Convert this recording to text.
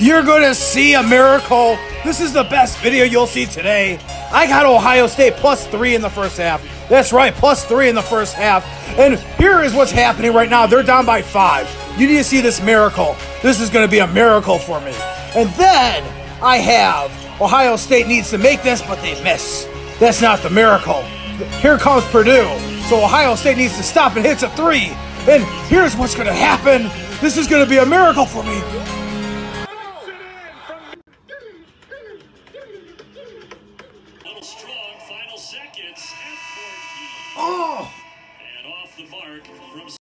You're going to see a miracle. This is the best video you'll see today. I got Ohio State plus three in the first half. That's right, plus three in the first half. And here is what's happening right now. They're down by five. You need to see this miracle. This is going to be a miracle for me. And then I have Ohio State needs to make this, but they miss. That's not the miracle. Here comes Purdue. So Ohio State needs to stop and hits a three. And here's what's going to happen. This is going to be a miracle for me. little strong final seconds. Oh! And off the mark from.